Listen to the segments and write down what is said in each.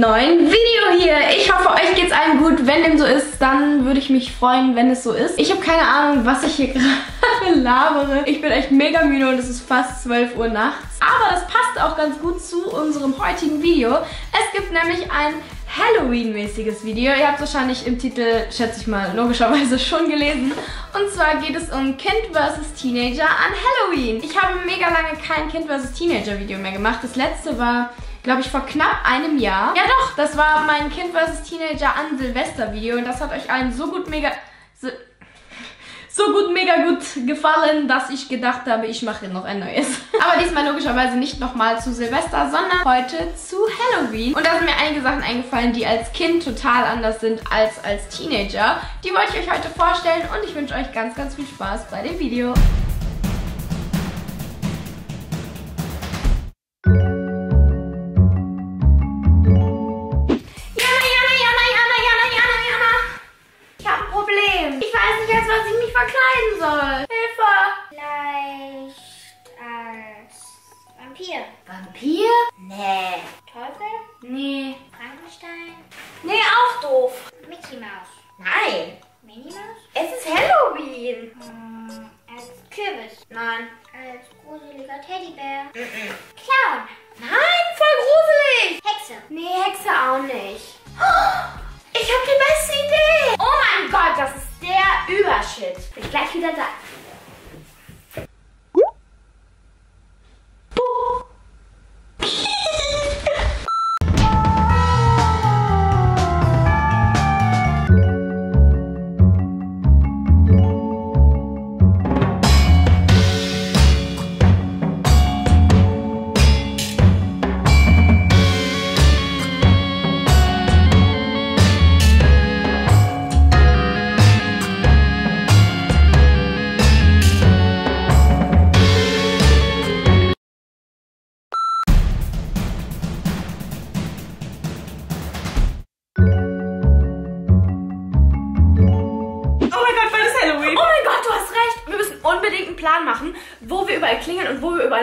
neuen Video hier. Ich hoffe, euch geht's allen gut. Wenn dem so ist, dann würde ich mich freuen, wenn es so ist. Ich habe keine Ahnung, was ich hier gerade labere. Ich bin echt mega müde und es ist fast 12 Uhr nachts. Aber das passt auch ganz gut zu unserem heutigen Video. Es gibt nämlich ein Halloween-mäßiges Video. Ihr habt es wahrscheinlich im Titel, schätze ich mal, logischerweise schon gelesen. Und zwar geht es um Kind vs. Teenager an Halloween. Ich habe mega lange kein Kind vs. Teenager Video mehr gemacht. Das letzte war glaube ich, vor knapp einem Jahr. Ja doch, das war mein Kind vs. Teenager an Silvester Video und das hat euch allen so gut mega... So, so gut, mega gut gefallen, dass ich gedacht habe, ich mache noch ein neues. Aber diesmal logischerweise nicht nochmal zu Silvester, sondern heute zu Halloween. Und da sind mir einige Sachen eingefallen, die als Kind total anders sind als als Teenager. Die wollte ich euch heute vorstellen und ich wünsche euch ganz, ganz viel Spaß bei dem Video. verkleiden soll. Hilfe! Vielleicht als Vampir. Vampir? Nee. Teufel? Nee. Frankenstein? Nee, auch doof. Mickey Mouse? Nein. Minnie Mouse? Es ist Halloween. Hm, als Kürbis? Nein. Als gruseliger Teddybär? Mm -mm. Clown? Nein, voll gruselig. Hexe? Nee, Hexe auch nicht. Ich habe die beste Idee. Oh mein Gott, das ist der Überschritt gleich wieder da.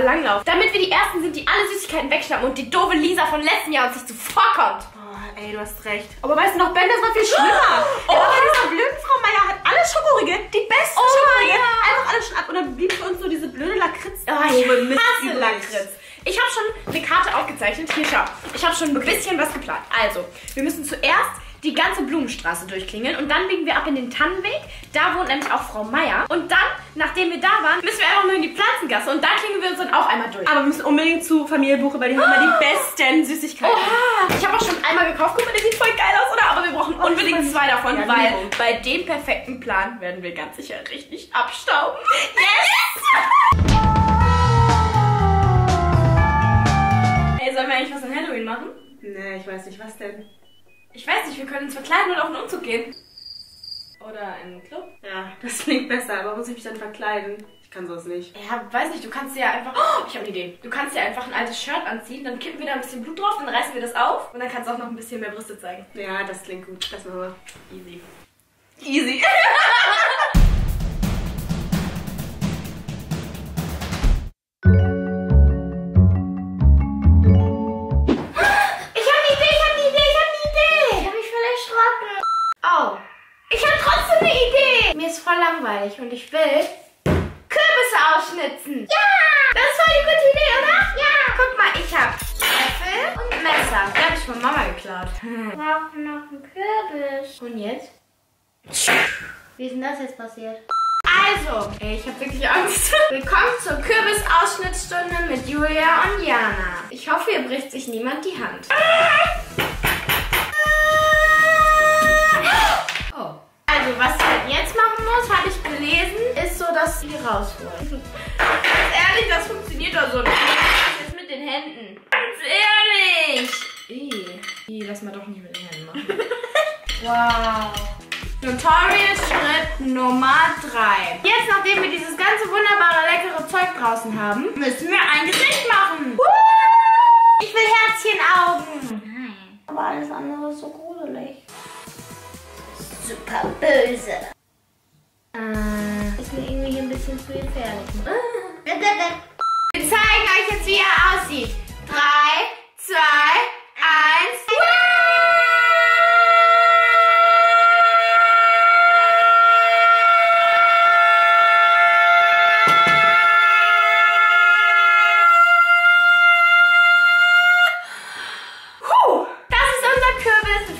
Langlaufen. Damit wir die Ersten sind, die alle Süßigkeiten wegschnappen und die doofe Lisa von letzten Jahr uns nicht zuvorkommt. Oh, ey, du hast recht. Aber weißt du noch, Ben, das war viel schlimmer. Oh, ja, oh. dieser blöden Frau Meier hat alle Schokoriegel, die besten oh, Schokoriegel, ja. einfach alle schon ab. Und dann blieb für uns so diese blöde Lakritz. Oh, ich hasse Lakritz. Ich habe schon eine Karte aufgezeichnet. Hier, schau. Ich habe schon ein bisschen was geplant. Also, wir müssen zuerst die ganze Blumenstraße durchklingeln und dann biegen wir ab in den Tannenweg. Da wohnt nämlich auch Frau Meier. Und dann, nachdem wir da waren, müssen wir einfach nur in die Pflanzengasse und da klingeln wir uns dann auch einmal durch. Aber wir müssen unbedingt zu Familienbuche, weil die haben immer die besten Süßigkeiten. Oha! Ich habe auch schon einmal gekauft. Guck mal, der sieht voll geil aus, oder? Aber wir brauchen oh, unbedingt zwei davon, ja, weil bei dem perfekten Plan werden wir ganz sicher richtig abstauben. Yes! Ey, sollen wir eigentlich was an Halloween machen? Nee, ich weiß nicht, was denn? Ich weiß nicht, wir können uns verkleiden und auf einen Umzug gehen. Oder in einen Club. Ja, das klingt besser, aber muss ich mich dann verkleiden? Ich kann sowas nicht. Ja, weiß nicht, du kannst dir ja einfach. Oh, ich habe eine Idee. Du kannst dir einfach ein altes Shirt anziehen, dann kippen wir da ein bisschen Blut drauf, dann reißen wir das auf und dann kannst du auch noch ein bisschen mehr Brüste zeigen. Ja, das klingt gut. Das machen wir. Easy. Easy. langweilig und ich will Kürbisse ausschnitzen. Ja! Das voll die gute Idee, oder? Ja! Guck mal, ich habe Löffel und Messer. Die habe ich von Mama geklaut. Wir brauchen noch einen Kürbis. Und jetzt? Wie ist denn das jetzt passiert? Also, ey, ich habe wirklich Angst. Willkommen zur Kürbisausschnittstunde mit Julia und Jana. Ich hoffe, hier bricht sich niemand die Hand. Dass sie rausholen. Ganz ehrlich, das funktioniert doch so nicht. Ist mit den Händen? Ganz ehrlich. Ih, lass mal doch nicht mit den Händen machen. wow. Tutorial Schritt Nummer 3. Jetzt, nachdem wir dieses ganze wunderbare, leckere Zeug draußen haben, müssen wir ein Gesicht machen. Ich will Herzchenaugen. Nein. Aber alles andere ist so gruselig super böse. Bisschen zu gefährlich. Wir zeigen euch jetzt,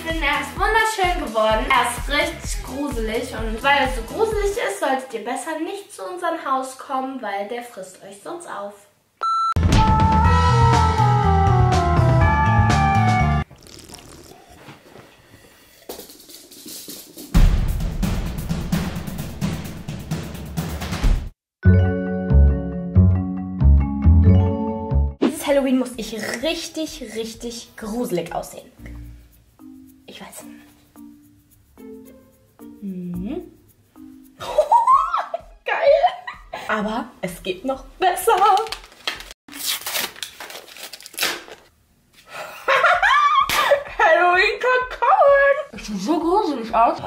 finde, er ist wunderschön geworden. Er ist richtig gruselig. Und weil er so gruselig ist, solltet ihr besser nicht zu unserem Haus kommen, weil der frisst euch sonst auf. Halloween muss ich richtig, richtig gruselig aussehen. Ich weiß. Mhm. Geil. Aber es geht noch besser. Halloween Kakao. Es sieht so gruselig aus.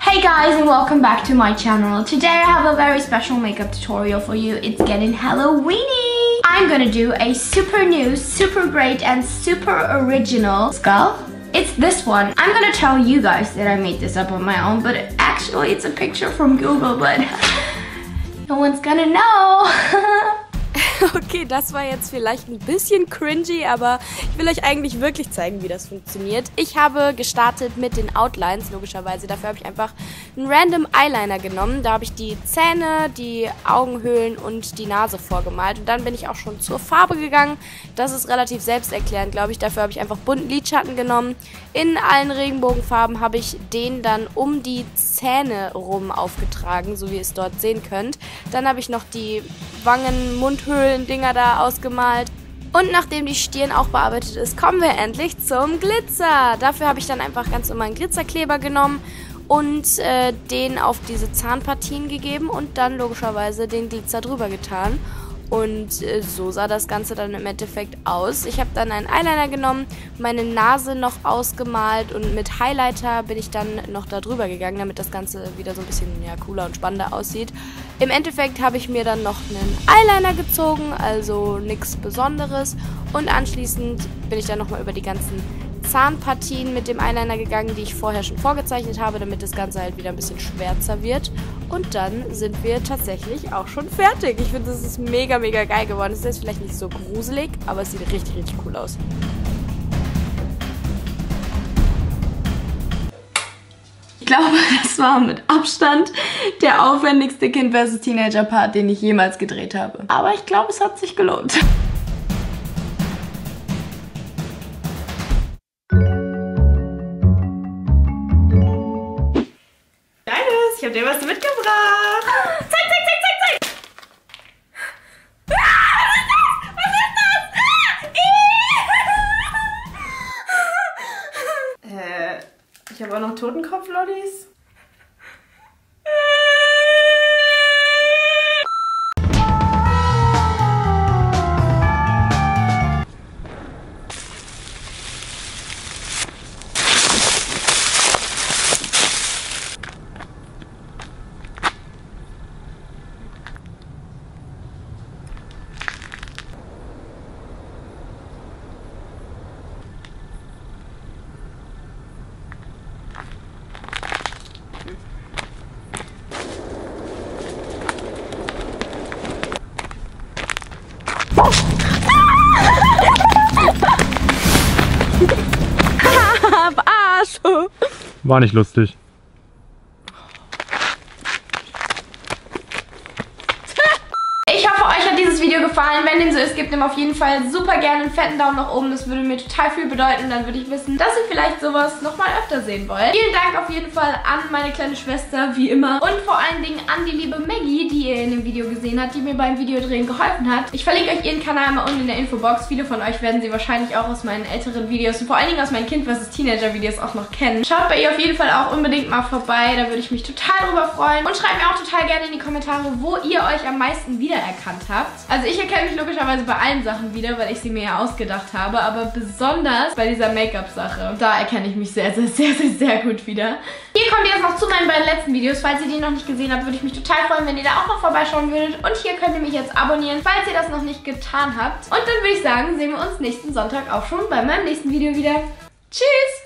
Hey guys and welcome back to my channel. Today I have a very special makeup tutorial for you. It's getting Halloweeny. I'm gonna do a super new, super great and super original skull. It's this one. I'm gonna tell you guys that I made this up on my own, but actually it's a picture from Google, but no one's gonna know. Okay, das war jetzt vielleicht ein bisschen cringy, aber ich will euch eigentlich wirklich zeigen, wie das funktioniert. Ich habe gestartet mit den Outlines, logischerweise. Dafür habe ich einfach einen random Eyeliner genommen. Da habe ich die Zähne, die Augenhöhlen und die Nase vorgemalt. Und dann bin ich auch schon zur Farbe gegangen. Das ist relativ selbsterklärend, glaube ich. Dafür habe ich einfach bunten Lidschatten genommen. In allen Regenbogenfarben habe ich den dann um die Zähne rum aufgetragen, so wie ihr es dort sehen könnt. Dann habe ich noch die Wangen, Mundhöhlen, Dinger da ausgemalt. Und nachdem die Stirn auch bearbeitet ist, kommen wir endlich zum Glitzer. Dafür habe ich dann einfach ganz normalen Glitzerkleber genommen und äh, den auf diese Zahnpartien gegeben und dann logischerweise den Glitzer drüber getan. Und äh, so sah das Ganze dann im Endeffekt aus. Ich habe dann einen Eyeliner genommen, meine Nase noch ausgemalt und mit Highlighter bin ich dann noch da drüber gegangen, damit das Ganze wieder so ein bisschen ja, cooler und spannender aussieht. Im Endeffekt habe ich mir dann noch einen Eyeliner gezogen, also nichts Besonderes. Und anschließend bin ich dann nochmal über die ganzen Zahnpartien mit dem Eyeliner gegangen, die ich vorher schon vorgezeichnet habe, damit das Ganze halt wieder ein bisschen schwärzer wird. Und dann sind wir tatsächlich auch schon fertig. Ich finde, das ist mega, mega geil geworden. Es ist vielleicht nicht so gruselig, aber es sieht richtig, richtig cool aus. Ich glaube, das war mit Abstand der aufwendigste Kind vs. Teenager Part, den ich jemals gedreht habe. Aber ich glaube, es hat sich gelohnt. Dir was mitgebracht. Zeig, zeig, zeig, zeig, zeig! Äh, ich habe auch noch Totenkopf-Lollis. War nicht lustig. Ich hoffe, euch hat dieses Video gefallen. Wenn dem so ist, gebt ihm auf jeden Fall super gerne einen fetten Daumen nach oben. Das würde mir total viel bedeuten. Dann würde ich wissen, dass ihr vielleicht sowas nochmal öfter sehen wollt. Vielen Dank auf jeden Fall an meine kleine Schwester, wie immer. Und vor allen Dingen an die liebe Maggie, die ihr in dem Video gesehen habt, die mir beim Videodrehen geholfen hat. Ich verlinke euch ihren Kanal mal unten in der Infobox. Viele von euch werden sie wahrscheinlich auch aus meinen älteren Videos und vor allen Dingen aus meinen Kind vs. Teenager Videos auch noch kennen. Schaut bei ihr auf jeden Fall auch unbedingt mal vorbei. Da würde ich mich total drüber freuen. Und schreibt mir auch total gerne in die Kommentare, wo ihr euch am meisten wiedererkannt habt. Also ich erkenne mich logischerweise bei allen Sachen wieder, weil ich sie mir ja ausgedacht habe. Aber besonders bei dieser Make-up-Sache. Da erkenne ich mich sehr, sehr, sehr, sehr, sehr gut wieder. Hier kommt jetzt noch zu meinen beiden letzten Videos. Falls ihr die noch nicht gesehen habt, würde ich mich total freuen, wenn ihr da auch noch vorbeischauen würdet. Und hier könnt ihr mich jetzt abonnieren, falls ihr das noch nicht getan habt. Und dann würde ich sagen, sehen wir uns nächsten Sonntag auch schon bei meinem nächsten Video wieder. Tschüss!